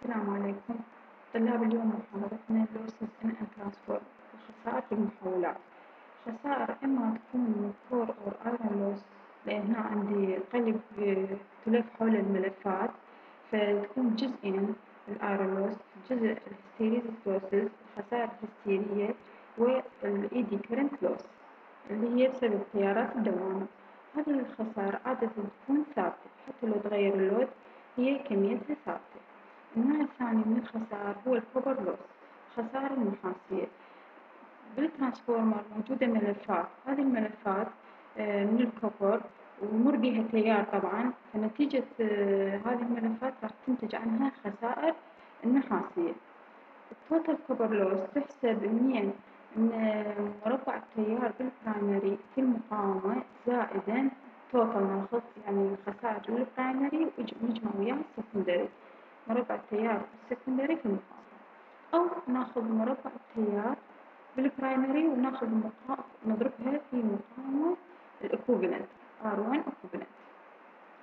السلام عليكم. طلاب اليوم محاضرتنا Losses in a Transformer. الخسائر المحولات خسائر إما تكون من or iron loss لأن هنا عندي قلب تلف حول الملفات فتكون جزئين ال iron loss جزء ال hysteresis losses الخسائر الهستيرية وال eddy current loss اللي هي بسبب تيارات الدوامة هذه الخسائر عادة تكون ثابتة حتى لو تغير ال load هي كميتها ثابتة. النوع الثاني من الخسائر هو ال copper loss. خسائر النحاسية بال transformer موجودة ملفات هذه الملفات آه، من ال copper ويمر بها التيار طبعا. فنتيجة آه، هذه الملفات راح تنتج عنها خسائر النحاسية ال total copper loss تحسب منين من مربع التيار بال primary في المقاومة زائدا total يعني خسائر ال primary ونجمع وياها ال secondary. مربع التيار ال secondary في المقاومة أو ناخذ مربع التيار بال primary وناخذ المقاومة نضربها في مقاومة ال equivalent R1 equivalent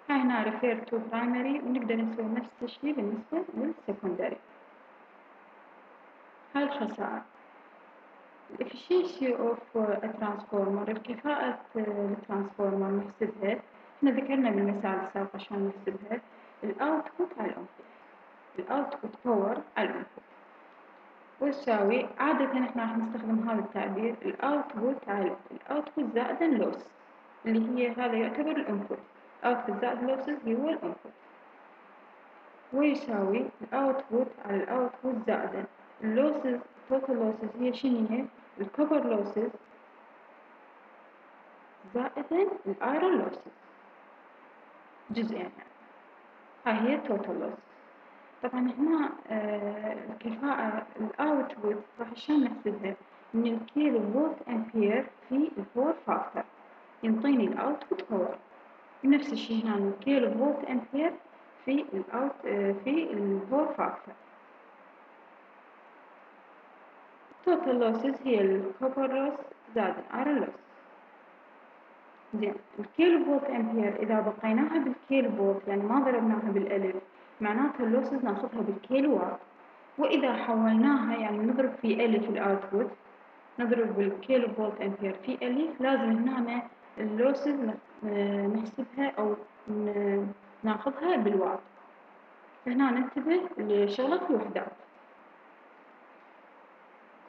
هاي هنا refer to primary ونقدر نسوي نفس الشيء بالنسبة لل secondary. هاي الخسائر. of a transformer الكفاءة ال transformer نحسبها. إحنا ذكرنا بالمثال السابق شلون نحسبها. الاوتبوت على الانبوت الاوتبوت باور الانبوت وتساوي عادة إحنا راح نستخدم هذا التعبير ال output على ال output زائد ال loss اللي هي هذا يعتبر الانبوت اوتبوت زائد لوسز هو الانبوت ويساوي الاوتبوت على الاوتبوت زائد ال losses total losses هي شنو هي؟ ال copper losses زائدا ال iron losses جزئين. هاي هي ال total loss طبعا هنا آه الكفاءة ال output راح شلون نحسبها من الكيلو فولت امبير في ال power factor. ينطيني ال output power نفس الشيء هنا الكيلو فولت امبير في ال out آه في ال power factor. Total losses هي ال copper loss زائد ال iron loss زين الكيلو فولت أمبير إذا بقيناها بالكيلو فولت يعني ما ضربناها بالألف معناته ال losses ناخذها بالكيلو وات وإذا حولناها يعني نضرب في الف ال output نضرب بالكيلو فولت امبير في الف لازم هنا ال losses نحسبها أو ناخذها بالوات فهنا ننتبه لشغلة الوحدات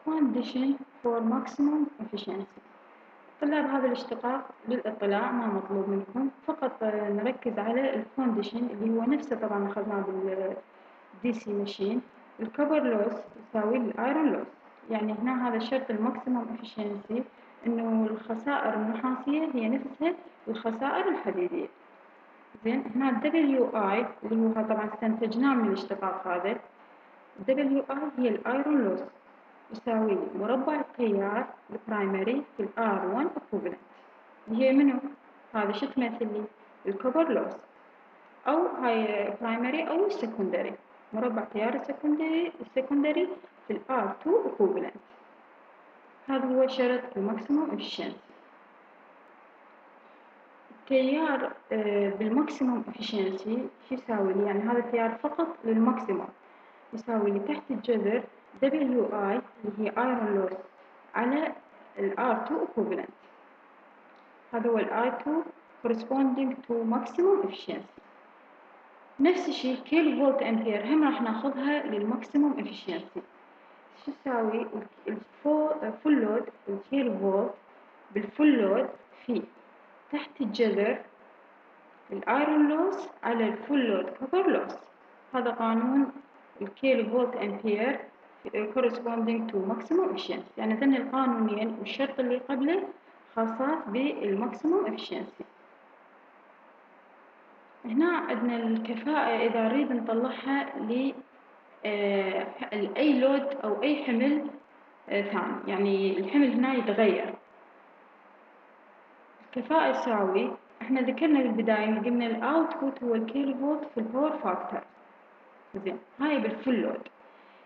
condition for maximum efficiency. طلاب هذا الاشتقاق للإطلاع ما مطلوب منكم فقط نركز على ال condition اللي هو نفسه طبعا أخذناه بال DC machine. ال copper loss يساوي ال iron loss. يعني هنا هذا شرط ال maximum efficiency إنه الخسائر النحاسية هي نفسها الخسائر الحديدية. زين هنا WI اللي هو طبعا استنتجناه من الاشتقاق هذا. WI هي ال iron loss. يساوي مربع التيار ال primary في ال R 1 equivalent اللي هي منو؟ هذا شو تمثل لي؟ ال copper loss أو هاي primary أو ال secondary مربع تيار ال secondary ال secondary في ال R 2 equivalent هذا هو شرط ال maximum efficiency التيار آه، بال maximum efficiency شو يساوي لي؟ يعني هذا التيار فقط لل maximum يساوي لي تحت الجذر WI اللي هي iron loss على ال R2 equivalent. هذا هو ال I2 corresponding to maximum efficiency. نفس الشيء كيلو فولت أمبير هم راح ناخذها لل maximum efficiency. شو تساوي؟ ال full load الكيلو فولت بال full load في. تحت الجذر ال iron loss على ال full load copper loss هذا قانون الكيلو فولت أمبير corresponding to maximum efficiency. يعني ذن القانونين والشرط اللي قبله خاصات بال maximum efficiency. هنا عندنا الكفاءة إذا نريد نطلعها ل آه، أي load أو أي حمل آه، ثاني. يعني الحمل هنا يتغير. الكفاءة تساوي إحنا ذكرنا بالبداية قلنا ال output هو الكيلو فولت في ال power factor زين هاي بال full load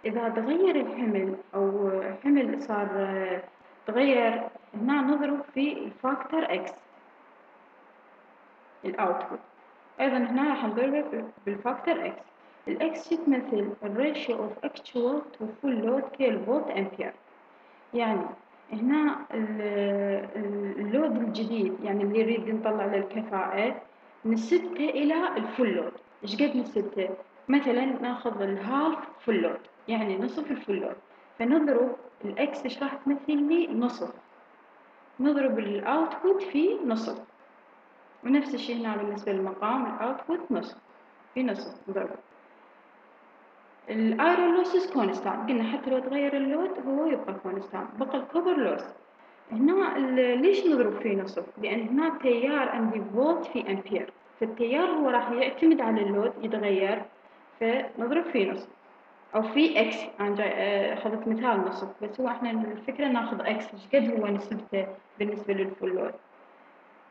إذا تغير الحمل أو حمل صار تغير هنا نضرب في ال factor x ال output أيضا هنا راح نضربه بال factor x ال x تمثل؟ ال ratio of actual to full load كيلو فولت أمبير يعني هنا ال load الجديد يعني اللي يريد نطلع للكفاءة نسبته إلى ال full load إيش قد نسبته؟ مثلا ناخذ ال half full load يعني نصف الفول لود فنضرب ال x إيش راح تمثل لي؟ نصف نضرب ال output في نصف. ونفس الشيء هنا بالنسبة للمقام ال output نصف. في نصف نضرب. ال iron losses constant. قلنا حتى لو تغير ال load هو يبقى constant. بقى ال copper loss. هنا ليش نضرب فيه نصف؟ لأن هنا تيار عندي فولت في أمبير. فالتيار هو راح يعتمد على ال load يتغير فنضرب فيه نصف. أو في x أنا جاي آه، أخذت مثال نصف بس هو إحنا الفكرة ناخذ x إيش قد هو نسبته بالنسبة لل full load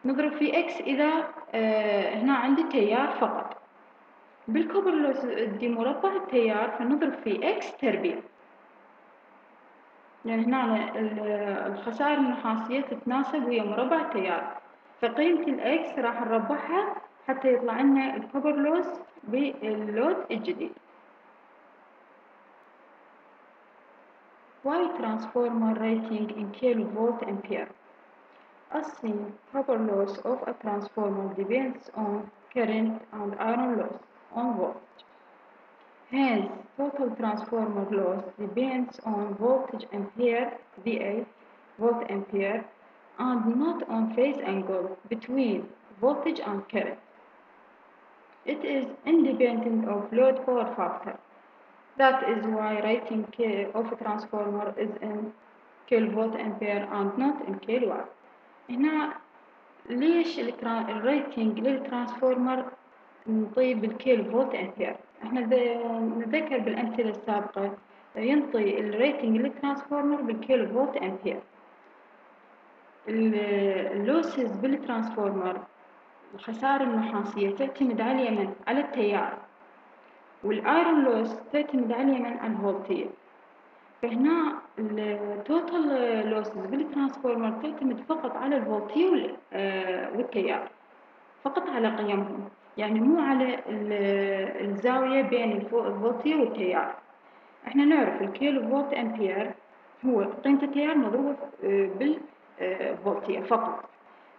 نضرب في x إذا آه، هنا عندي تيار فقط. بال copper loss دي مربع التيار فنضرب في x تربيع. لأن هنا الخسائر النحاسية تتناسب ويا مربع التيار. فقيمة ال x راح نربعها حتى يطلع لنا ال copper loss بال load الجديد. Why transformer rating in kilovolt ampere? Assuming copper loss of a transformer depends on current and iron loss on voltage. Hence, total transformer loss depends on voltage ampere, VA, volt ampere, and not on phase angle between voltage and current. It is independent of load power factor. That is why rating of a transformer is in kilovolt ampere and not in kilowatt. هنا ليش ال rating لل transformer نطي بالكيلو فولت أمبير إحنا نذكر بالأمثلة السابقة ينطي ال rating لل transformer بالكيلو فولت أمبير ال losses بال transformer الخسارة النحاسية تعتمد على اليمن على التيار وال iron loss تعتمد على اليمن على الفولتية فهنا ال total losses بال transformer تعتمد فقط على الفولتية آه، والتيار. فقط على قيمهم. يعني مو على الزاوية بين الفولتية والتيار. إحنا نعرف الكيلو فولت أمبير هو قيمة التيار مضروبة آه، بالفولتية فقط.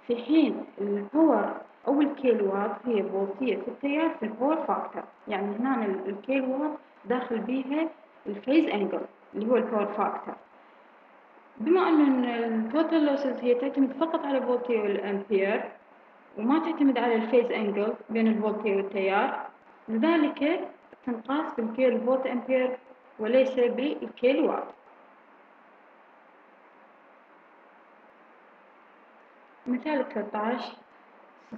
في حين ال power أو الكيلو وات هي فولتية التيار في ال power factor يعني هنا الكيلو وات داخل بيها ال phase angle اللي هو ال power factor بما أن ال total losses هي تعتمد فقط على الفولتية والأمبير وما تعتمد على ال phase angle بين الفولتية والتيار لذلك تنقاس بالكيلو فولت أمبير وليس بالكيلو وات مثال 13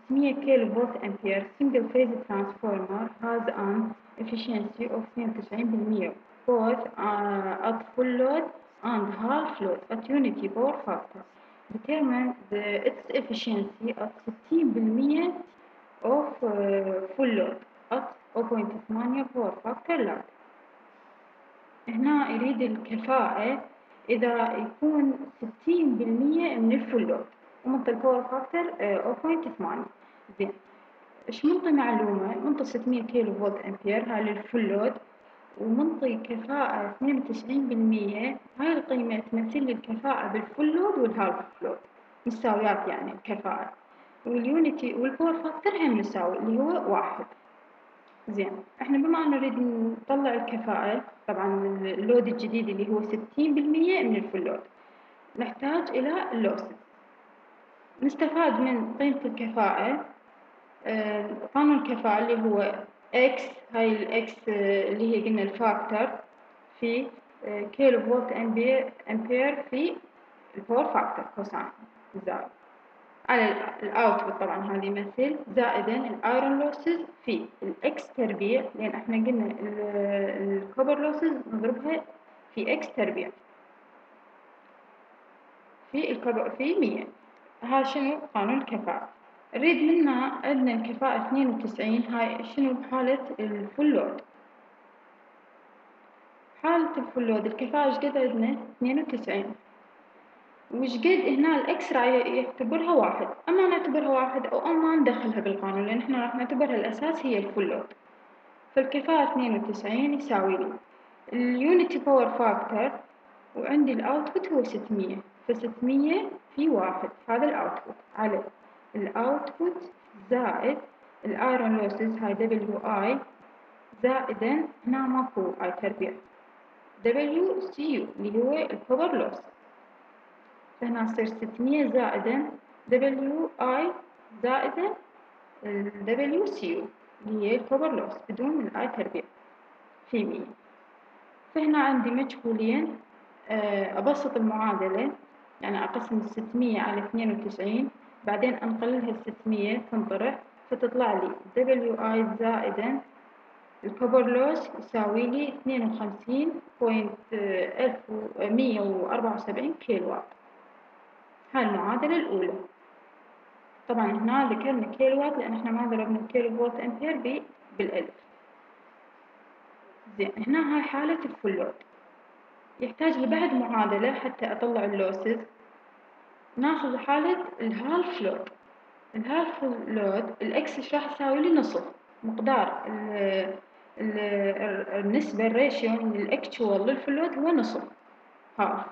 600 كيلو فولت أمبير single phase transformer has an efficiency of 92% both uh, at full load and half load at unity power factor. Determine the, its efficiency at 60% of uh, full load at 0.8 power factor lag. هنا يريد الكفاءة إذا يكون 60% من ال full load ومنطي ال power factor 0.8 زين. إيش منطي معلومة؟ منطي 600 كيلو فولت أمبير هاي لل full load. ومنطي كفاءة اثنين وتسعين بالمية هاي القيمة تمثل لي الكفاءة بال full load وال half load. مساويات يعني الكفاءة. وال unity وال power factor هم مساوي اللي هو واحد. زين. إحنا بما ان نريد نطلع الكفاءة طبعا ال load الجديد اللي هو ستين بالمية من ال full load. نحتاج إلى ال losses نستفاد من قيمة الكفاءة. آه، قانون الكفاءة اللي هو إكس هاي الاكس اللي هي قلنا ال factor في كيلو فولت أمبير أمبير في ال power factor cosine زائد. على ال output طبعا هذا يمثل زائدا ال iron losses في ال x تربيع لأن إحنا قلنا ال copper losses نضربها في x تربيع. في ال copper في 100 ها شنو؟ قانون الكفاءة. نريد منها عندنا الكفاءة اثنين وتسعين هاي شنو؟ حالة ال full load. حالة ال full load الكفاءة إيش قد عندنا؟ اثنين وتسعين. وش قد هنا ال x راح يعتبرها واحد. أما نعتبرها واحد أو أما ندخلها بالقانون لأن إحنا راح نعتبرها الأساس هي ال full load. فالكفاءة اثنين وتسعين يساوي لي ال unity power factor وعندي ال output هو ستمية. فستمية في واحد. هذا ال output على ال output زائد ال iron losses هاي دبليو آي زائدا هنا ماكو آي تربيع. دبليو سي يو اللي هو ال copper loss فهنا يصير ستمية زائدا دبليو آي زائدا دبليو سي يو اللي هي ال copper loss بدون ال I تربيع. في مية فهنا عندي مجهولين آه، أبسط المعادلة. يعني أقسم الستمية على اثنين وتسعين بعدين أنقللها الستمية تنطرح فتطلع لي دبليو آي زائدا ال copper loss يساوي لي اثنين وخمسين point ألف ومية وأربعة وسبعين كيلو وات هاي المعادلة الأولى. طبعا هنا ذكرنا كيلو وات لأن إحنا ما ضربنا كيلو فولت أمبير بالألف. زين هنا هاي حالة ال full load. يحتاج لي بعد معادلة حتى أطلع ال losses. ناخذ حالة ال half load ال half load ال X إيش راح يساوي؟ لي نصف مقدار ال ال النسبة ال ratio من ال actual لل full load هو نصف. half.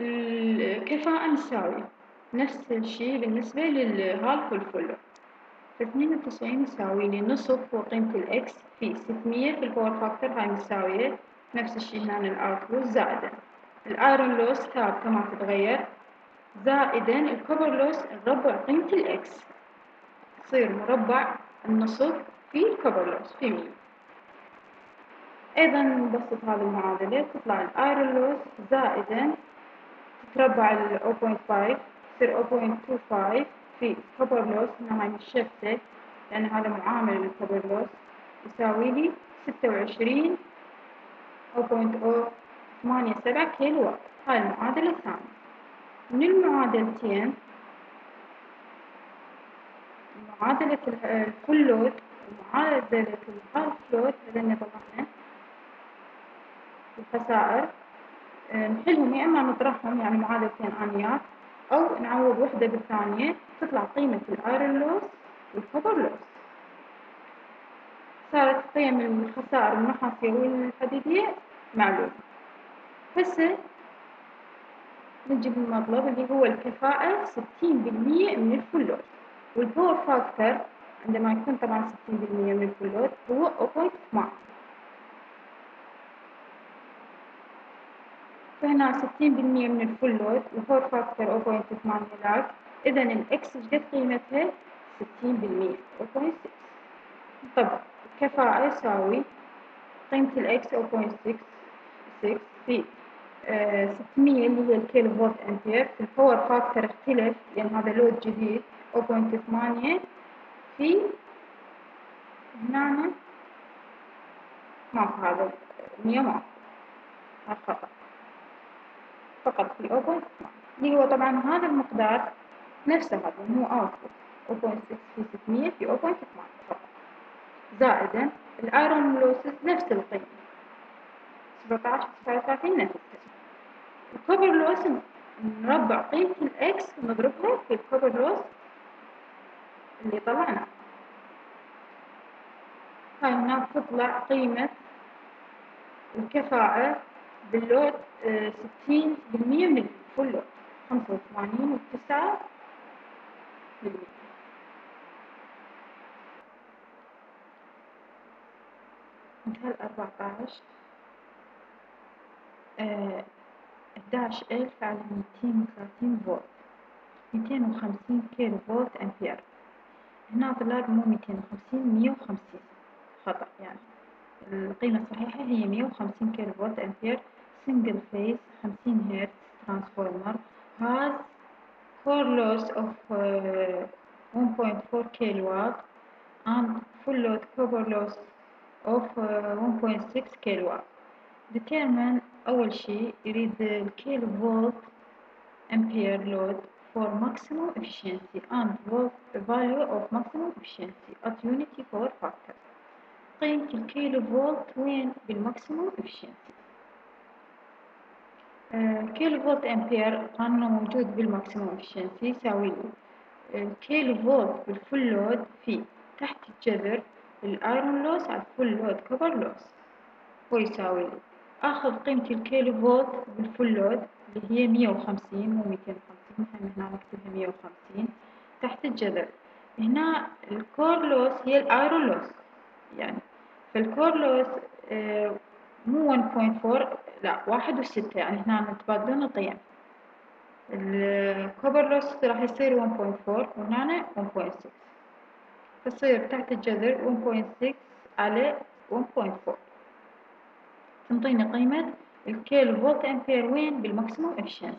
الكفاءة مساوية نفس الشي بالنسبة لل half وال full فاثنين وتسعين يساوي لي نصف وقيمة ال X في ستمية في ال power factor هاي مساوية. نفس الشي هنا ال output زائدا ال iron loss ثابتة ما تتغير. زائدا ال copper loss نربع قيمة ال X. يصير مربع النصف في ال copper loss في مية. أيضا نبسط هذه المعادلة تطلع ال iron loss زائدا تتربع ال 0.5 تصير 0.25 في copper loss. هنا هاي مش شفتة لأن هذا معامل لل copper loss. يساوي لي ستة وعشرين 0.087 كيلو وات هاي المعادلة الثانية. من المعادلتين معادلة ال full load ومعادلة ال half load هذين طلعنا الخسائر نحلهم يا إما نطرحهم يعني معادلتين آنيات أو نعوض وحدة بالثانية تطلع قيمة ال iron loss وال copper loss. صارت قيم الخسائر النحاسية والحديدية معلومة. هسه نجيب المطلب اللي هو الكفاءة ستين بالمية من ال full load وال power factor عندما يكون طبعا ستين بالمية من ال full load هو 0.8 فهنا ستين بالمية من ال full load ال power factor 0.8 lag إذا ال X قد قيمتها؟ ستين بالمية. 0.6 طبعا الكفاءة يساوي قيمة ال X 0.66 في آه، ستمية اللي هي الكيلو فولت أمبير. ال power factor اختلف لأن هذا load جديد 0.8 في هنا ماكو هذا مية ماكو هذا خطأ فقط في 0.8 اللي هو طبعا هذا المقدار نفسه هذا مو output 0.6 في 600 في 0.8 فقط. زائدا ال iron losses نفس القيمة. 17 39 نفس الكوبر لوس نربع قيمة الإكس ونضربها في الكوبر لوس اللي طلعناه هنا طيب، تطلع قيمة الكفاءة باللود آه، ستين بالمية من الكل لود خمسة وثمانين وتسعة بالمية انتهى الأربعة عشر. آه، 11 على 230 فولت 250 كيلو فولت أمبير هنا طلع مو 250 150 خطأ يعني القيمة الصحيحة هي 150 كيلو فولت أمبير single phase 50 هرتز transformer has core loss of uh, 1.4 kilowatt and full load copper loss of uh, 1.6 kilowatt. Determine أول شيء يريد الكيلو فولت ampere load for maximum efficiency and value of maximum efficiency at unity power factor. قيمة الكيلو فولت وين؟ بال maximum efficiency. كيلو فولت أمبير قانونه موجود بال maximum efficiency يساوي كيلو فولت بال full load في تحت الجذر ال iron loss على ال full load copper loss هو آخذ قيمة الكيلو فولت بال full load اللي هي مية وخمسين مو ميتين وخمسين إحنا هنا نكتبها مية وخمسين تحت الجذر. هنا ال core loss هي ال iron loss يعني فال core loss آه مو 1.4 لا واحد وستة يعني هنا نتبادلون القيم ال copper loss راح يصير 1.4 وهنا 1.6 تصير تحت الجذر 1.6 على 1.4 تنطيني قيمة الكيلو فولت أمبير وين بال maximum efficiency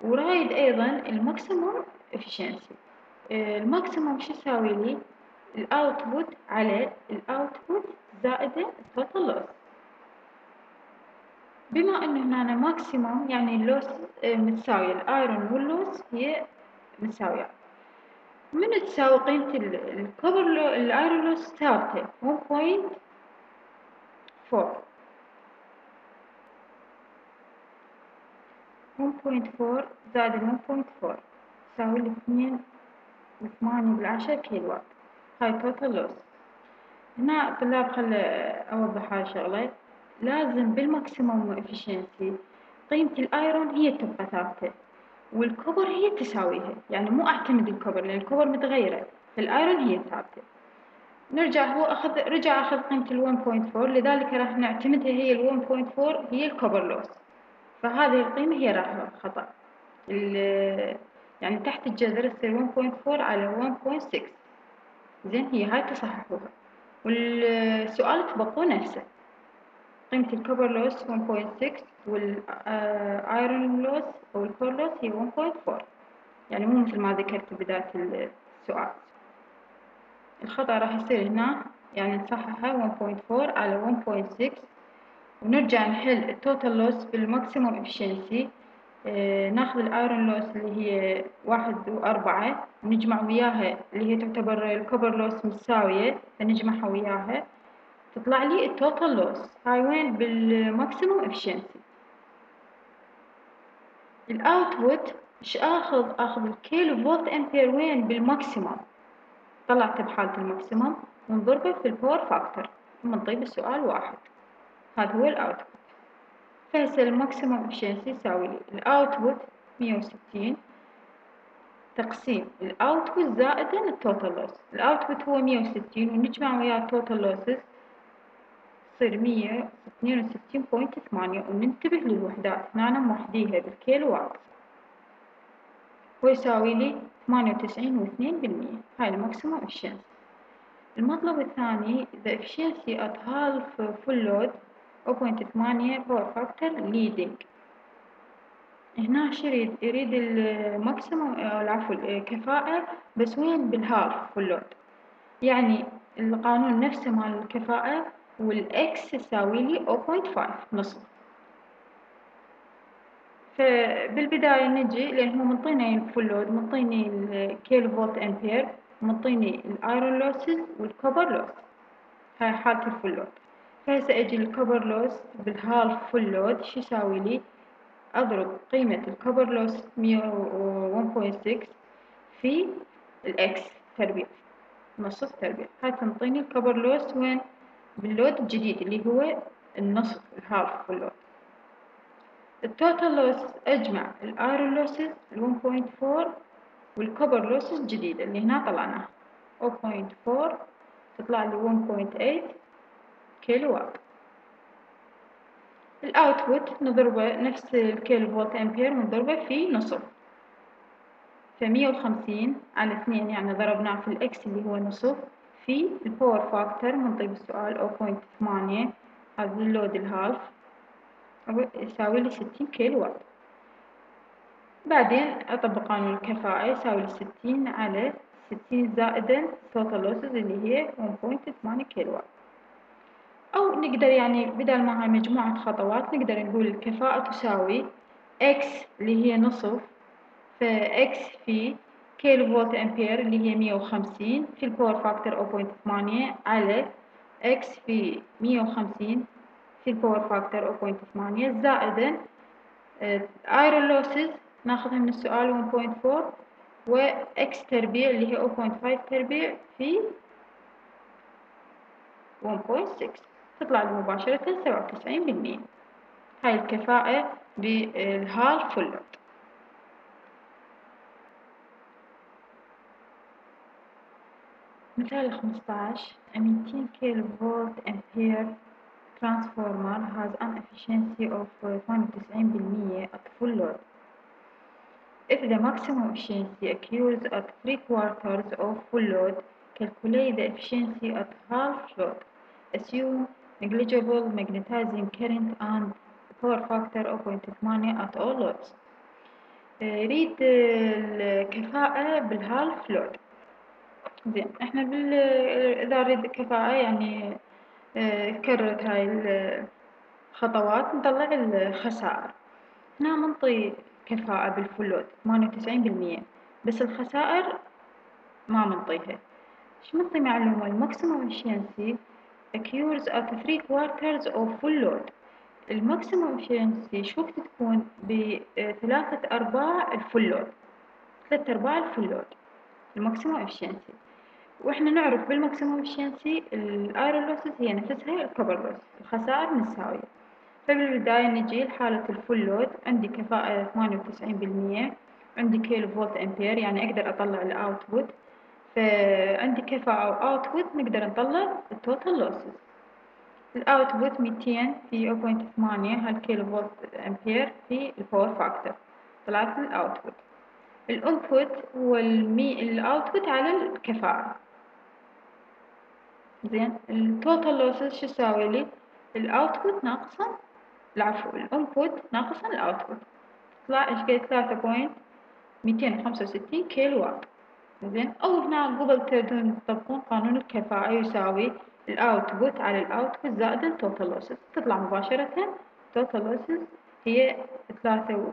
ورايد أيضا ال maximum efficiency ال maximum شو يساوي لي؟ ال output على ال output زائد ال total loss بما إنه هنا maximum يعني ال loss آه، متساوية. ال iron وال loss هي متساوية. من تساوي قيمة ال copper ال iron loss ثابتة؟ 1.4 1.4 زائد 1.4 تساوي لي اثنين وثمانية بالعشرة كيلو وات هاي total loss هنا طلاب خل أوضح هاي الشغلة لازم بال maximum efficiency قيمة ال iron هي تبقى ثابتة وال copper هي تساويها. يعني مو اعتمد ال copper لأن ال copper متغيرة ال iron هي ثابتة. نرجع هو اخذ رجع أخذ قيمة ال 1.4 لذلك راح نعتمدها هي ال 1.4 هي ال copper loss فهذه القيمة هي راح خطأ يعني تحت الجذر تصير 1.4 على 1.6 زين هي هاي تصححوها والسؤال تبقوا نفسه. قيمة ال copper loss 1.6 وال iron loss أو ال core loss هي 1.4 يعني مو مثل ما ذكرت بداية السؤال. الخطأ راح يصير هنا. يعني نصححها 1.4 على 1.6 ونرجع نحل ال total loss بال maximum efficiency ناخذ ال iron loss اللي هي واحد وأربعة. ونجمع وياها اللي هي تعتبر ال copper loss متساوية فنجمعها وياها. تطلع لي ال total loss هاي وين؟ بال maximum efficiency ال output إيش آخذ؟ آخذ الكيلو فولت امبير وين؟ بال maximum طلعت بحالة ال maximum ونضربه في ال power factor. منطي بالسؤال واحد. هذا هو ال output فهسه ال maximum efficiency يساوي لي ال output مية وستين. تقسيم ال output زائدا ال total loss ال output هو مية وستين ونجمع وياه ال total losses تصير مية اثنين وستين point ثمانية وننتبه للوحدات. هنا موحديها بالكيلو وات ويساوي لي ثمانية وتسعين واثنين بالمية هاي ال maximum efficiency المطلب الثاني the efficiency at half full load 0.8 power factor leading. هنا شو يريد؟ ال maximum العفو الكفاءة بس وين؟ بال half full load يعني القانون نفسه مال الكفاءة وال x يساوي لي 0.5 نصف. فبالبداية نجي لأن هو منطيني ال full load منطيني الكيلو فولت أمبير منطيني ال iron losses وال copper loss. هاي حالة ال full load فهسه أجي ال copper loss بال half full load شو يساوي لي؟ أضرب قيمة ال copper loss 1.6 في ال x تربيع نصف تربيع. هاي تنطيني ال copper loss وين؟ بال load الجديد اللي هو النصف ال half بال load ال total loss أجمع ال iron losses 1.4 وال copper losses الجديدة اللي هنا طلعناها. 0.4 تطلع لي 1.8 كيلو وات ال output نضربه نفس الكيلو فولت أمبير ونضربه في نصف فمية وخمسين على اثنين يعني ضربناه في ال x اللي هو نصف في ال power factor منطي بالسؤال 0.8 هذا ال load ال half يساوي لي 60 كيلو وات بعدين أطبق قانون الكفاءة يساوي لي 60 على 60 زائدا total losses اللي هي 1.8 كيلو وات أو نقدر يعني بدل ما هاي مجموعة خطوات نقدر نقول الكفاءة تساوي x اللي هي نصف ف x في كيلو فولت أمبير اللي هي مية وخمسين في ال power factor أو point ثمانية على x في مية وخمسين في ال power factor أو point ثمانية زائدا iron losses ناخذها من السؤال 1.4 و x تربيع اللي هي 0.5 تربيع في 1.6 تطلع مباشرة سبعة وتسعين بالمية هاي الكفاءة بال half full load مثال خمسطعش a 200 كيلو فولت أمبير transformer has an efficiency of 98% at full load. If the maximum efficiency occurs at three quarters of full load, calculate the efficiency at half load. Assume negligible magnetizing current and power factor 0.8 at all loads. ريد الكفاءة بالهالف لود زين إحنا بال اذا اريد كفاءة يعني كررت هاي الخطوات نطلع الخسائر. هنا منطي كفاءة بال full load ثمانية وتسعين بالمية. بس الخسائر ما منطيها. إيش منطي معلومة؟ ال maximum efficiency occurs at three quarters of full load ال maximum efficiency شو وقت تكون؟ بثلاثة أرباع ال full load ثلاثة أرباع ال full load ال maximum efficiency وإحنا نعرف بال maximum efficiency ال iron losses هي نفسها ال copper loss الخسائر متساوية فبالبداية نجي لحالة ال full load عندي كفاءة ثمانية وتسعين بالمية عندي كيلو فولت أمبير يعني أقدر أطلع ال output فعندي كفاءة و output نقدر نطلع ال total losses ال output ميتين في 0.8 هالكيلو فولت أمبير في ال power factor طلعت ال output ال input هو المي ال output على الكفاءة. زين. ال total losses شو يساوي لي؟ ال output ناقصا العفو ال input ناقصا ال output تطلع إيش قد ثلاثة point ميتين وخمسة وستين كيلو وات زين. أو هنا قبل تبدون تطبقون قانون الكفاءة يساوي ال output على ال output زائد ال total losses تطلع مباشرة. total losses هي ثلاثة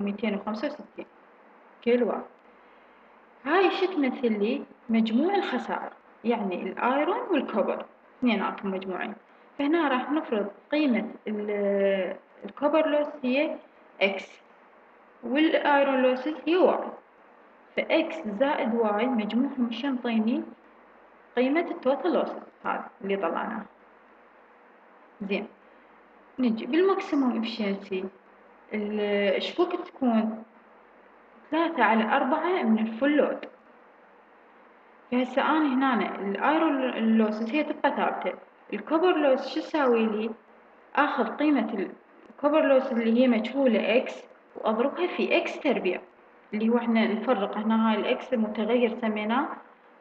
وميتين وخمسة وستين كيلو وات هاي شو تمثل لي؟ مجموع الخسائر. يعني ال iron وال copper اثنيناتهم مجموعين. فهنا راح نفرض قيمة ال copper loss هي x وال iron losses هي y ف x زائد y مجموعهم شو ينطيني قيمة ال total losses هذا اللي طلعناه. زين. نجي بال maximum efficiency إيش وقت تكون؟ ثلاثة على أربعة من ال full load. فهسه أنا هنا ال iron losses هي تبقى ثابتة. ال copper loss شو تساوي لي؟ آخذ قيمة ال copper loss اللي هي مجهولة إكس وأضربها في إكس تربيع اللي هو إحنا نفرق هنا هاي ال x المتغير سميناه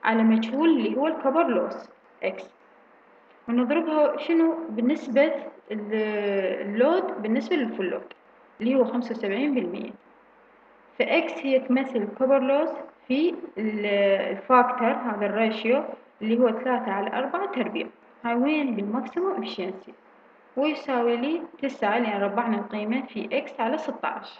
على مجهول اللي هو ال copper loss x ونضربها شنو؟ بالنسبة ال load بالنسبة لل full load اللي هو خمسة وسبعين بالمية. ف x هي تمثل ال copper loss في ال factor هذا ال ratio اللي هو ثلاثة على أربعة تربيع. هاي وين؟ بال maximum efficiency ويساوي لي تسعة لأن ربعنا القيمة في x على ستاعش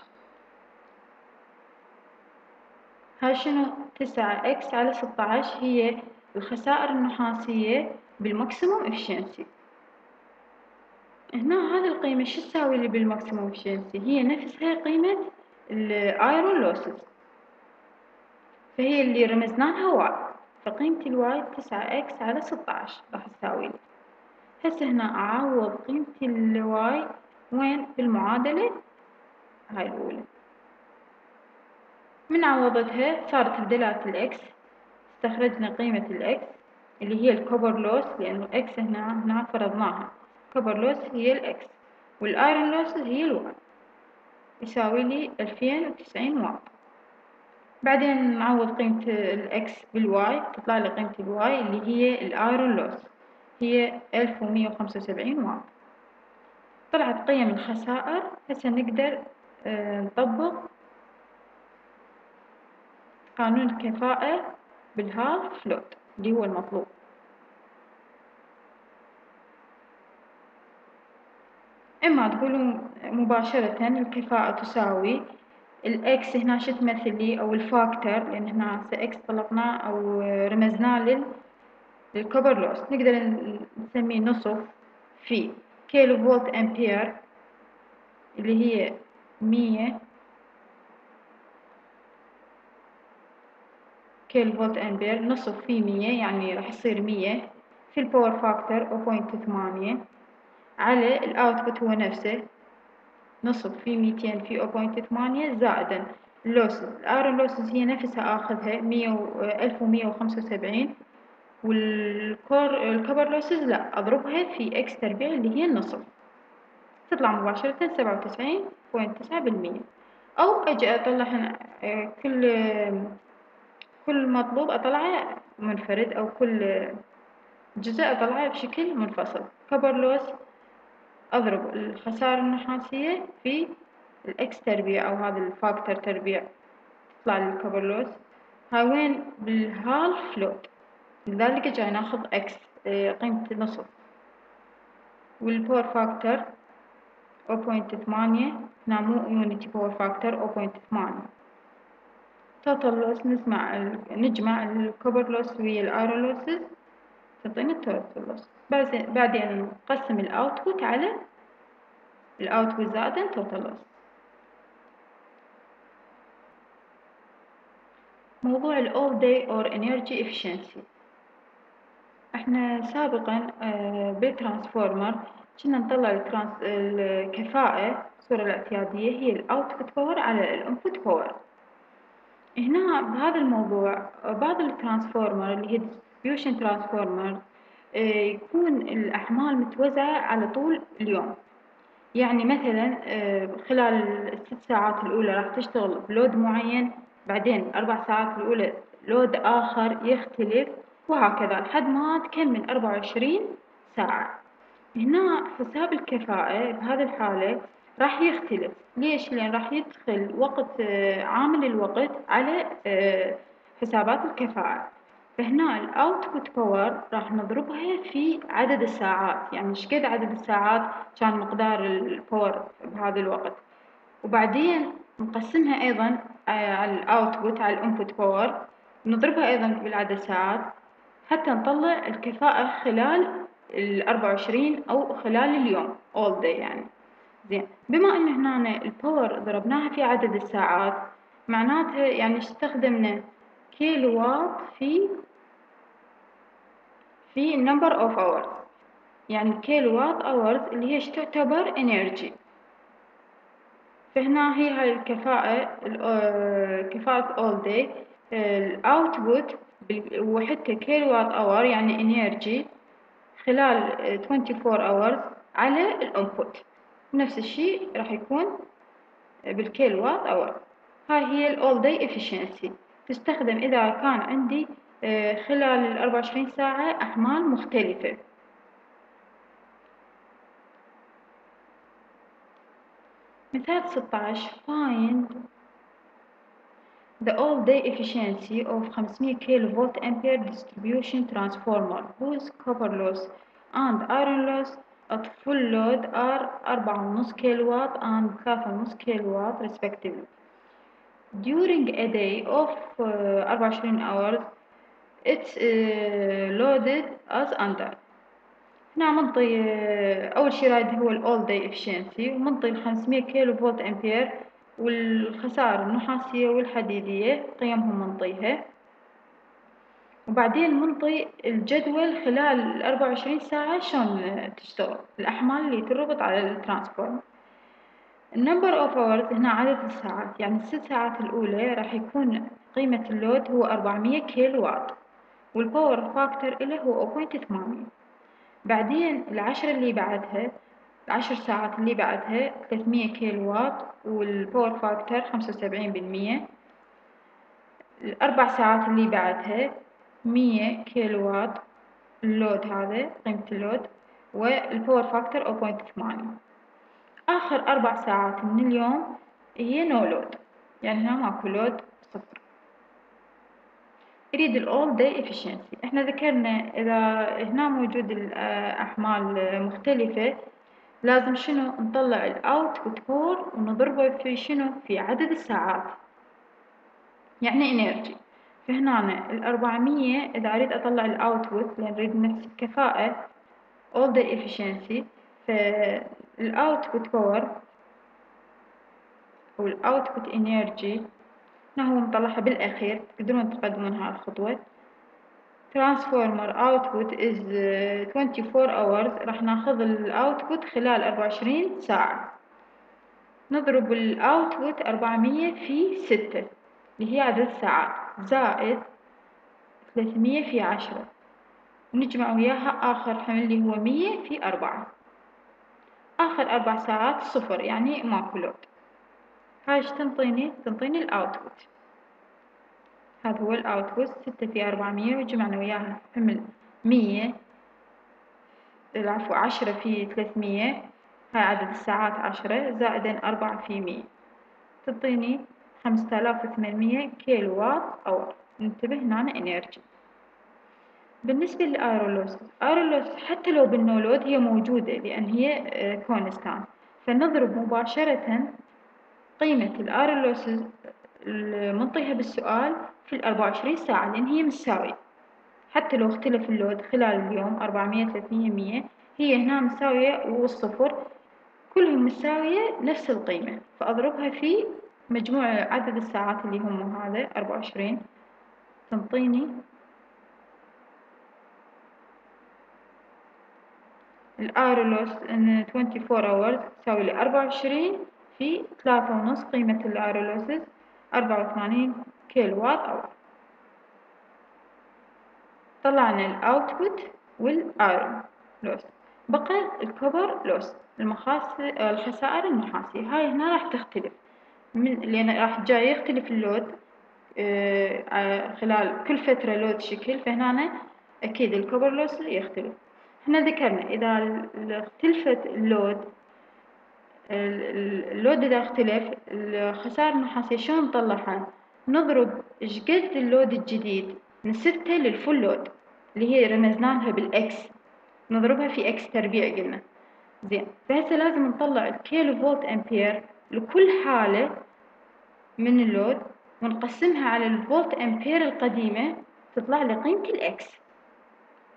هاي شنو؟ تسعة x على ستاعش هي الخسائر النحاسية بال maximum efficiency هنا هذه القيمة شو تساوي لي بال maximum efficiency هي نفسها قيمة ال iron losses فهي اللي رمزنا لها y فقيمة ال y تسعة x على ستاعش راح تساوي لي. هسه هنا أعوض قيمة ال y وين؟ بالمعادلة هاي الأولى. من عوضتها؟ صارت بدلالة ال x. استخرجنا قيمة ال x اللي هي ال copper loss لأنه x هنا هنا فرضناها. copper loss هي ال x. وال iron loss هي ال y يساوي لي ألفين وتسعين واط. بعدين نعوض قيمة ال x بال y تطلع لي قيمة ال y اللي هي ال iron loss هي ألف ومية وخمسة وسبعين واط. طلعت قيم الخسائر. هسه نقدر آه نطبق قانون الكفاءة بال half load اللي هو المطلوب. إما تقولوا مباشرة الكفاءة تساوي ال x هنا شو تمثل لي أو ال factor؟ لأن هنا x أطلقناه أو رمزناه لل لل copper loss. نقدر نسميه نصف في kilovolt ampere اللي هي مية kilovolt ampere. نصف في مية يعني راح يصير مية. في ال power factor 0.8 على ال output هو نفسه. نصف في ميتين في 0.8 زائدا ال losses ال iron losses هي نفسها أخذها مية ألف ومية وخمسة وسبعين. وال core ال copper losses لا أضربها في x تربيع اللي هي النصف تطلع مباشرة سبعة وتسعين point تسعة بالمية. أو أجي أطلع هنا كل كل مطلوب أطلعه منفرد أو كل جزء أطلعه بشكل منفصل. copper loss أضرب الخسارة النحاسية في ال x تربيع أو هذا ال factor تربيع تطلع لي ال copper loss هاي وين؟ بال half load لذلك جاي ناخذ x قيمة نصف. وال power factor 0.8 هنا مو unity power factor 0.8 total loss نسمع نجمع ال copper loss ويا ال iron losses تعطينا ال total loss بعدين نقسم ال output على ال output زائدا total loss موضوع ال all day or energy efficiency. إحنا سابقا بال transformer كنا نطلع الكفاءة الصورة الاعتيادية هي ال output power على ال input power هنا بهذا الموضوع بعض ال transformer اللي هي distribution transformer يكون الأحمال متوزعة على طول اليوم. يعني مثلا خلال الست ساعات الأولى راح تشتغل بلود معين بعدين الأربع ساعات الأولى لود آخر يختلف وهكذا لحد ما تكمل أربعة وعشرين ساعة. هنا حساب الكفاءة بهذه الحالة راح يختلف. ليش؟ لأن راح يدخل وقت عامل الوقت على حسابات الكفاءة. فهنا ال output power راح نضربها في عدد الساعات. يعني إيش قد عدد الساعات؟ كان مقدار ال power بهذا الوقت. وبعدين نقسمها أيضا على ال output على ال input power نضربها أيضا بالعدد الساعات حتى نطلع الكفاءة خلال الأربعة وعشرين أو خلال اليوم all day يعني. زين. بما إن هنا ال power ضربناها في عدد الساعات معناتها يعني استخدمنا؟ كيلو وات في في number of hours. يعني kilowatt hours اللي هي تعتبر energy. فهنا هي هاي الكفاءة كفاءة all day. ال output وحدته kilowatt hour يعني energy خلال 24 hours على ال input نفس الشيء راح يكون بال kilowatt hour هاي هي ال all day efficiency. تستخدم إذا كان عندي خلال الأربعة وعشرين ساعة أحمال مختلفة مثال 16 find the all day efficiency of 500 kilovolt ampere distribution transformer whose copper loss and iron loss at full load are 4.5 kilowatt and 3.5 kilowatt respectively. During a day of uh, 24 hours it's uh, loaded as under. هنا منطي أول شي رايد هو ال all day efficiency ومنطي ال 500 كيلو فولت أمبير والخسائر النحاسية والحديدية قيمهم منطيها وبعدين منطي الجدول خلال الأربعة وعشرين ساعة شلون تشتغل؟ الأحمال اللي تربط على ال transformer ال number of hours هنا عدد الساعات يعني الست ساعات الأولى راح يكون قيمة ال load هو أربعمية كيلو وات وال power factor إله هو point ثمانية بعدين العشرة اللي بعدها العشر ساعات اللي بعدها ثلاثمية كيلو وات وال power factor خمسة وسبعين بالمية. الأربع ساعات اللي بعدها مية كيلو وات ال load هذا قيمة ال load وال power factor أو point ثمانية آخر أربع ساعات من اليوم هي no load يعني هنا ماكو load صفر. يريد ال all day efficiency. إحنا ذكرنا إذا هنا موجود الأحمال مختلفة لازم شنو؟ نطلع ال output power ونضربه في شنو؟ في عدد الساعات. يعني energy فهنا الأربعمية إذا أريد أطلع ال output لأن نريد نفس الكفاءة all day efficiency فال output power أو ال output energy هنا هو مطلعها بالأخير تقدرون تقدمون هاي الخطوة. Transformer output is 24 hours راح ناخذ ال output خلال 24 ساعة. نضرب ال output 400 في 6 اللي هي عدد الساعات زائد 300 في 10 نجمع وياها آخر حمل اللي هو 100 في 4 آخر أربع ساعات صفر يعني ماكو load. هاي تنطيني؟ تنطيني ال output هذا هو ال output ستة في أربعمية وجمعنا وياها حمل مية. العفو عشرة في ثلاثمية. هاي عدد الساعات عشرة زائدا أربعة في مية. تعطيني خمسة آلاف وثمانمية كيلو وات hour. انتبه هنا energy بالنسبة لل iron loss iron loss حتى لو بال no load هي موجودة لأن هي constant. فنضرب مباشرة قيمة ال iron loss المنطيها بالسؤال في الأربعة وعشرين ساعة لأن هي مساوية. حتى لو اختلف اللود خلال اليوم أربعمية ثلاثمية مية هي هنا مساوية والصفر. كلهم مساوية نفس القيمة. فأضربها في مجموع عدد الساعات اللي هم هذا أربعة وعشرين. تنطيني. الأيرولوس إن 24 hours تساوي لي أربعة وعشرين في ثلاثة ونص قيمة الأيرولوسز أربعة وثمانين كيلو وات hour طلعنا ال output وال iron loss بقى ال copper loss المخاس الخسائر النحاسية هاي هنا راح تختلف. من لأن راح جاي يختلف ال load آه خلال كل فترة load شكل فهنا أكيد ال copper loss يختلف. إحنا ذكرنا إذا اختلفت ال load ال load إذا اختلف الخسائر النحاسية شلون نطلعها؟ نضرب إيش قد ال load الجديد نسبته لل full load اللي هي رمزنا لها بال x. نضربها في x تربيع قلنا. زين. فهسه لازم نطلع الكيلو فولت أمبير لكل حالة من ال load ونقسمها على الفولت أمبير القديمة تطلع لي قيمة ال x.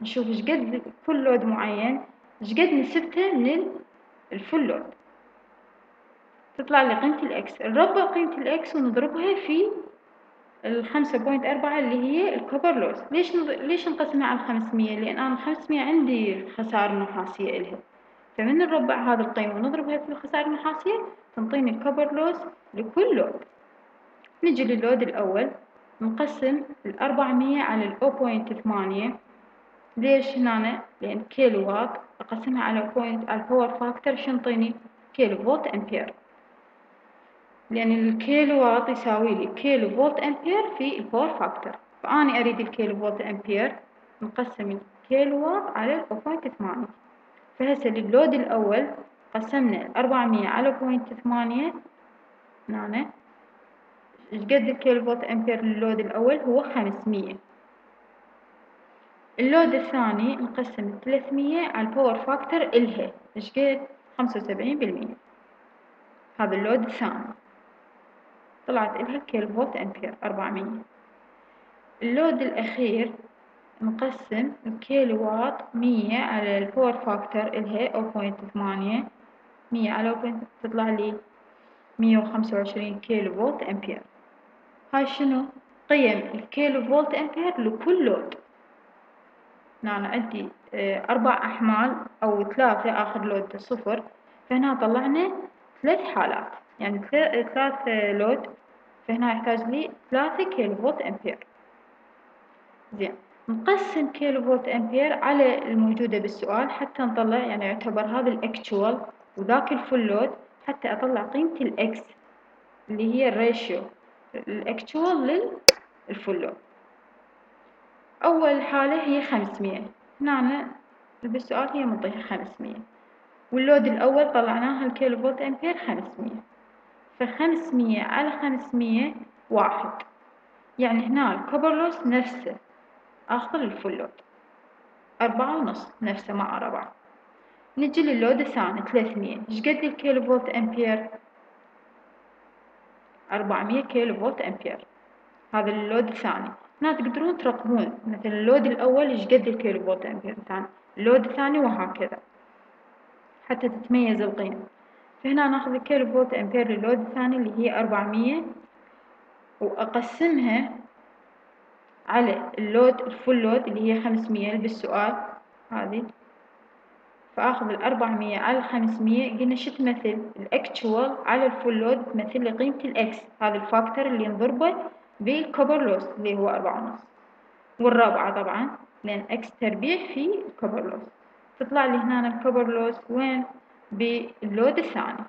نشوف إيش قد كل load معين إيش قد نسبته من ال full load. تطلع لي قيمة ال x نربع قيمة ال x ونضربها في الخمسة point أربعة اللي هي ال copper loss ليش نض... ليش نقسمها على الخمسمية لأن أنا الخمسمية عندي خسارة نحاسية إلها. فمن نربع هذه القيمة ونضربها في الخسارة النحاسية تنطيني ال copper loss لكل load. نجي لل load الأول نقسم الأربعمية على الأو point ثمانية. ليش هنا لأن كيلو وات أقسمها على point ال power factor شو ينطيني كيلو فولت أمبير. لأن الكيلو واط يساوي لي كيلو فولت أمبير في ال power factor فأني أريد الكيلو فولت أمبير نقسم الكيلو واط على ال point ثمانية. فهسه لل load الأول قسمنا أربعمية على point ثمانية. هنا إيش قد الكيلو فولت أمبير لل load الأول؟ هو خمسمية. ال load الثاني نقسم ثلاثمية على ال power factor قد؟ خمسة وسبعين بالمية. هذا ال load الثاني. طلعت إلها كيلو فولت أمبير أربعمية. ال load الأخير نقسم الكيلو وات مية على ال power factor point ثمانية. مية على point تطلع لي مية وخمسة وعشرين كيلو فولت أمبير. هاي شنو؟ قيم الكيلو فولت أمبير لكل load. هنا عندي آه، أربع أحمال أو ثلاثة آخر load صفر. فهنا طلعنا ثلاث حالات. يعني ثلاث load. فهنا يحتاج لي ثلاثة كيلو فولت أمبير. زين. نقسم كيلو فولت أمبير على الموجودة بالسؤال حتى نطلع يعني يعتبر هذا ال actual وذاك ال full load حتى أطلع قيمة ال x اللي هي ال ratio ال actual لل full load. أول حالة هي خمسمية. هنا بالسؤال هي منطيها خمسمية. وال load الأول طلعناها الكيلو فولت أمبير خمسمية. فخمسمية على خمسمية واحد. يعني هنا ال copper loss نفسه آخذ ال full load. أربعة ونص نفسه مع أربعة. نجي لل load الثاني ثلاثمية. إيش قد الكيلو فولت أمبير؟ أربعمية كيلو فولت أمبير. هذا ال load الثاني. هنا تقدرون ترقمون مثلا ال load الأول إيش قد الكيلو فولت أمبير الثاني ال load الثاني وهكذا. حتى تتميز القيم. فهنا نأخذ الكيلو فولت أمبير لل load الثاني اللي هي أربعمية وأقسمها على ال load ال full load اللي هي خمسمية. بالسؤال هذه. فآخذ الأربعمية على الخمسمية. قلنا شو تمثل؟ ال actual على ال full load تمثل لي قيمة ال X هذا ال factor اللي نضربه بال copper loss اللي هو أربعة ونص. والرابعة طبعا لأن X تربيع في ال copper loss. تطلع لي هنا ال copper loss وين؟ بال load الثاني.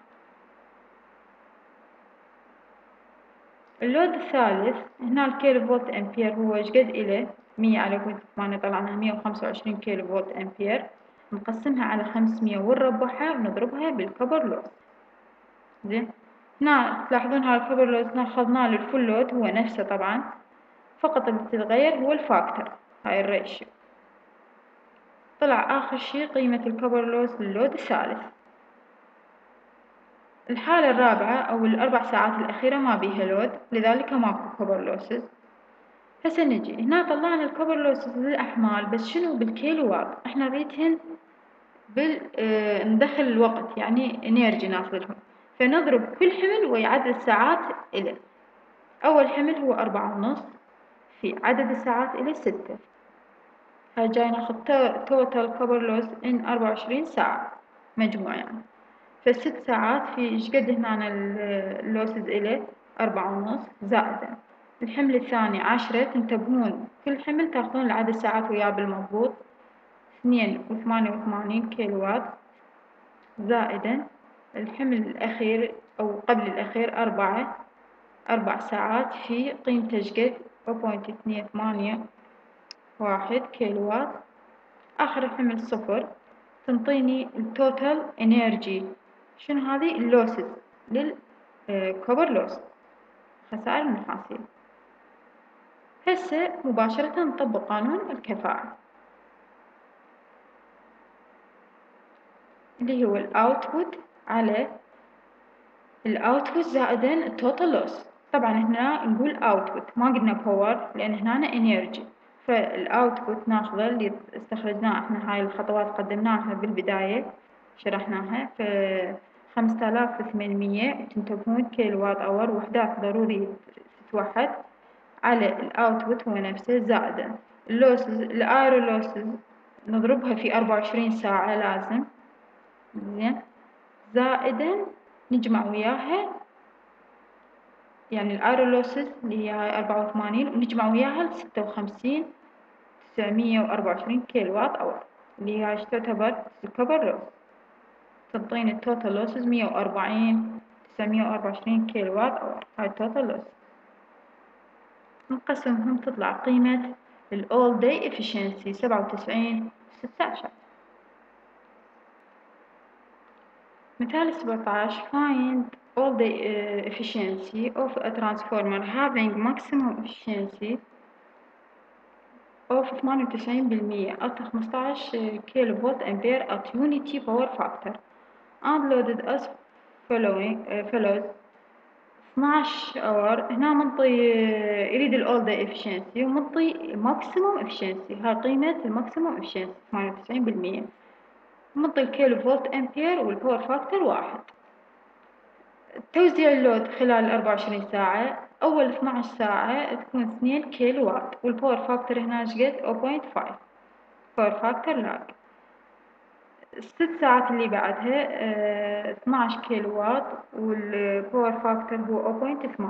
ال load الثالث هنا الكيلو فولت أمبير هو إيش قد إله؟ مية على قد ثمانية طلعنا مية وخمسة وعشرين كيلو فولت أمبير نقسمها على خمسمية ونربعها ونضربها بال copper loss. زين؟ هنا تلاحظون هذا loss أخذناه لل full load هو نفسه طبعا. فقط اللي تتغير هو ال factor هاي ال ratio طلع آخر شي قيمة ال copper loss لل load الثالث. الحالة الرابعة أو الأربع ساعات الأخيرة ما بيها load لذلك ماكو copper losses. هسه نجي هنا طلعنا ال copper losses للأحمال بس شنو بالكيلو وات إحنا نريدهن بال آه ندخل الوقت يعني energy ناخذلهم. فنضرب كل حمل ويا عدد الساعات إله أول حمل هو أربعة ونص في عدد الساعات إله ستة. هاي جاي ناخذ total copper loss in أربعة وعشرين ساعة. مجموع يعني فست ساعات في إيش قد هنا ال losses إله أربعة ونص زائدا الحمل الثاني عشرة. تنتبهون كل حمل تاخذون العدد الساعات وياه بالمضبوط. اثنين وثمانية وثمانين كيلو وات زائدا الحمل الأخير أو قبل الأخير أربعة أربع ساعات في قيمته قد point اثنين ثمانية واحد كيلو وات آخر الحمل صفر تنطيني ال total energy شنو هذه؟ ال losses لل copper loss خسائر النحاسية هسه مباشرة نطبق قانون الكفاءة اللي هو ال output على ال output زائدا ال total loss طبعا هنا نقول output ما قلنا power لأن هنا energy فال output ناخذه اللي استخرجناه. إحنا هاي الخطوات قدمناها بالبداية شرحناها. ف خمسة آلاف وثمانمية تنتبهون كيلو وات hour وحدات ضروري تتوحد على ال output هو نفسه زائدا. ال losses ال iron losses نضربها في أربعة وعشرين ساعة لازم. زين. زائدا نجمع وياها يعني ال iron losses اللي هي هاي أربعة وثمانين ونجمع وياها لستة وخمسين تسعمية وأربعة وعشرين كيلو وات hour اللي هي تعتبر ال copper loss تعطيني ال total losses مية وأربعين تسعمية وأربعة وعشرين كيلو وات hour هاي ال total loss نقسمهم تطلع قيمة ال all day efficiency سبعة وتسعين ستة عشر. مثال سبعتاش find all day efficiency of a transformer having maximum efficiency of 98% at 15 كيلو فولت أمبير at unity power factor and loaded as following uh, follows 12 hour هنا منطي يريد ال all day efficiency ومنطي maximum efficiency هاي قيمة ال maximum efficiency 98% منطي الكيلو فولت أمبير وال power factor واحد. توزيع ال load خلال 24 ساعة أول 12 ساعة تكون 2 كيلو وات وال power factor هنا قد؟ 0.5 power factor lag. الست ساعات اللي بعدها آه 12 كيلو وات وال power factor هو 0.8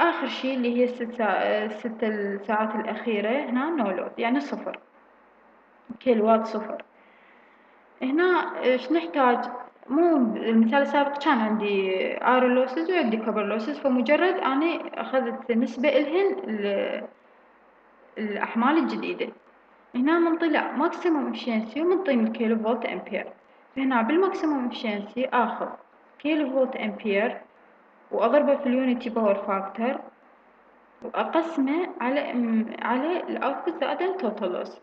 آخر شي اللي هي الست ساعة الست الساعات الأخيرة هنا no load يعني صفر. كيلو وات صفر. هنا إيش نحتاج مو المثال السابق كان عندي iron losses وعندي copper losses فمجرد أني أخذت نسبة إلهن الاحمال الجديدة. هنا منطي maximum efficiency ومنطيني الكيلو فولت امبير فهنا بال maximum efficiency آخذ كيلو فولت امبير واضربه في ال unity power factor وأقسمه على على ال output زائد ال total loss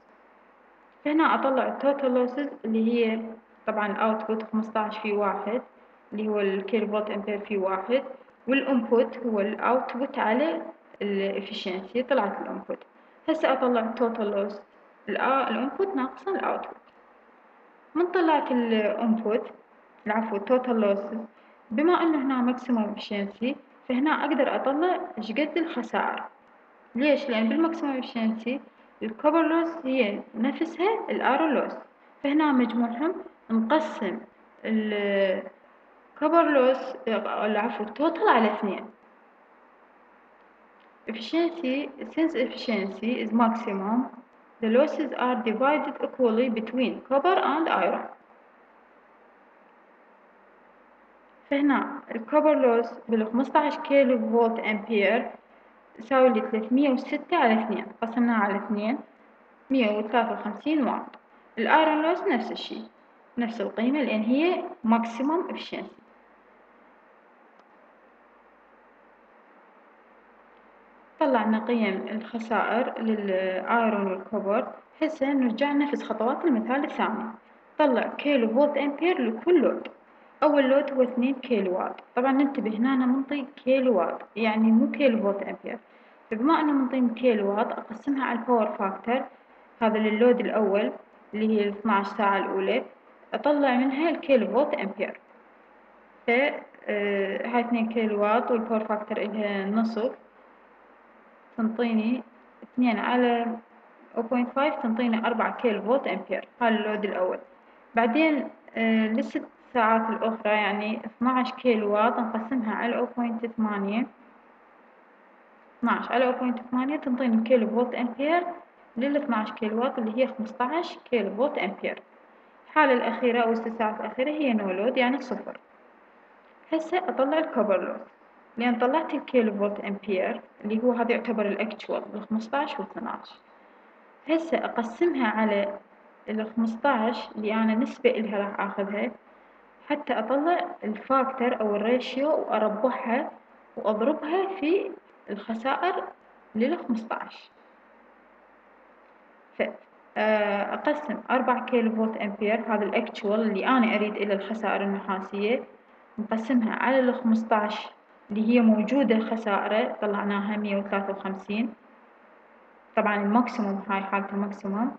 فهنا أطلع ال total losses اللي هي طبعا ال output 15 في واحد اللي هو الكيلو فولت امبير في واحد وال input هو ال output على ال efficiency طلعت ال input هسه أطلع ال total loss ال input ناقصا ال output من طلعت ال input العفو ال total loss بما إنه هنا maximum efficiency فهنا أقدر أطلع إيش قد الخسائر. ليش؟ لأن بال maximum efficiency ال copper loss هي نفسها ال iron loss فهنا مجموعهم نقسم ال copper loss العفو ال total على اثنين. Efficiency since efficiency is maximum the losses are divided equally between copper and iron. فهنا ال copper loss بال 15 كيلو فولت أمبير يساوي لي 306 على 2 قسمناها على 2 153 واط. ال iron loss نفس الشي نفس القيمة لأن هي maximum efficiency. طلعنا قيم الخسائر لل iron وال copper هسه نرجع نفس خطوات المثال الثاني. طلع كيلو فولت أمبير لكل load أول load هو اثنين كيلو وات طبعا ننتبه هنا منطي كيلو وات يعني مو كيلو فولت أمبير. فبما أنه منطيني كيلو وات أقسمها على ال power factor هذا لل load الأول اللي هي 12 ساعة الأولى أطلع منها الكيلو فولت أمبير. ف آه هاي اثنين كيلو وات وال power factor إلها نصف تنطيني اثنين على 0.5 تنطيني أربعة كيلو فولت أمبير. هذا ال load الأول. بعدين آه للست الساعات الأخرى يعني 12 كيلو واط نقسمها على 0.8 12 على 0.8 تنطيني كيلو فولت أمبير لل 12 كيلو واط اللي هي 15 كيلو فولت أمبير. الحالة الأخيرة أو الست ساعات الأخيرة هي no load يعني صفر. هسه أطلع ال copper load لأن طلعت الكيلو فولت أمبير اللي هو هذا يعتبر ال actual ال 15 و 12 هسه أقسمها على ال 15 اللي أنا نسبة إلها راح آخذها. حتى أطلع ال factor أو ال ratio وأربعها وأضربها في الخسائر لل 15 فأقسم أربعة كيلو فولت أمبير هذا ال actual اللي أنا أريد إلى الخسائر النحاسية نقسمها على ال 15 اللي هي موجودة خسائره طلعناها مية وثلاثة وخمسين. طبعا ال maximum هاي حالة ال maximum.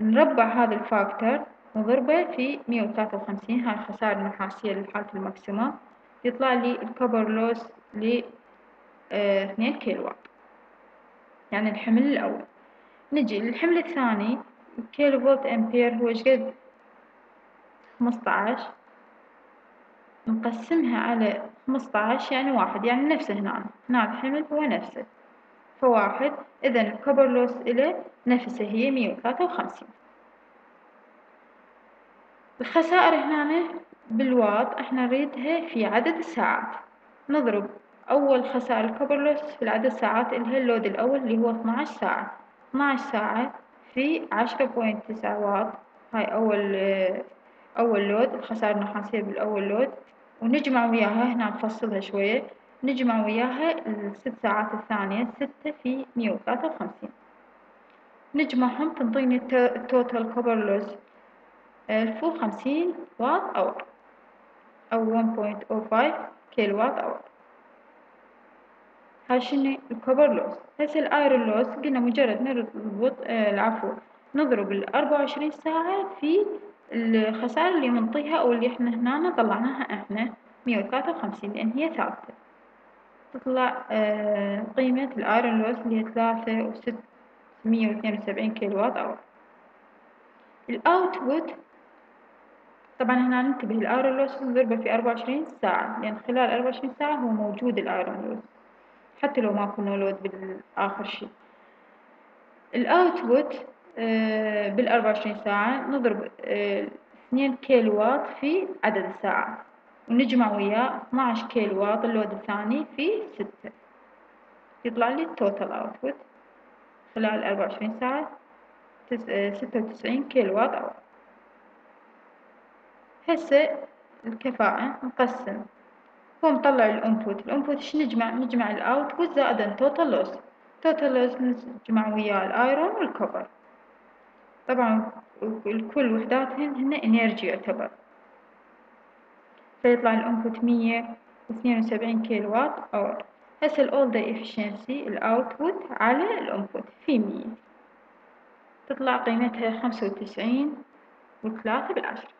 نربع هذا ال factor نضربه في مية وثلاثة وخمسين هاي الخسائر النحاسية لحالة ال maximum يطلع لي الكوبر لوس ل اثنين كيلو يعني الحمل الأول. نجي للحمل الثاني كيلو فولت أمبير هو شقد خمسطعش. نقسمها على خمسطعش يعني واحد يعني نفسه هنا. هنا الحمل هو نفسه. فواحد إذا الكوبر لوس إله نفسه هي مية وثلاثة وخمسين. الخسائر هنا بالوات إحنا نريدها في عدد الساعات. نضرب أول خسائر ال copper loss في العدد الساعات اللي هي ال load الأول اللي هو 12 ساعة. 12 ساعة في عشرة point تسعة واط. هاي أول أول load الخسائر النحاسية بالأول load. ونجمع وياها هنا نفصلها شوية. نجمع وياها الست ساعات الثانية ستة في مية وثلاثة وخمسين. نجمعهم تنطيني ال total copper loss ألف وخمسين واط hour أو 1.05 كيلو واط hour هاي شنو ال copper loss هسه ال iron loss قلنا مجرد نضرب آه العفو نضرب الأربعة وعشرين ساعة في الخسائر اللي منطيها أو اللي إحنا هنا طلعناها إحنا مية وثلاثة وخمسين لأن هي ثابتة. تطلع آه قيمة ال iron loss اللي هي ثلاثة وست مية واثنين وسبعين كيلو وات hour ال output طبعا هنا ننتبه ال iron loss نضربه في أربعة وعشرين ساعة لأن خلال أربعة وعشرين ساعة هو موجود ال iron loss حتى لو ماكو no load بالآخر شي ال output آه بالأربعة وعشرين ساعة نضرب آه اثنين كيلو واط في عدد الساعات ونجمع وياه 12 كيلو واط ال load الثاني في ستة. يطلع لي ال total output خلال أربعة وعشرين ساعة ستة وتسعين كيلو واط هسه الكفاءة نقسم هو مطلع ال input. ال input إيش نجمع نجمع ال output زائد ال total loss total loss نجمع وياه ال iron وال copper. طبعا الكل وحداتهن هن energy يعتبر. فيطلع ال input مية واثنين وسبعين كيلو وات hour. هسه ال all day efficiency ال output على ال input في مية. تطلع قيمتها خمسة وتسعين وثلاثة بالعشرة.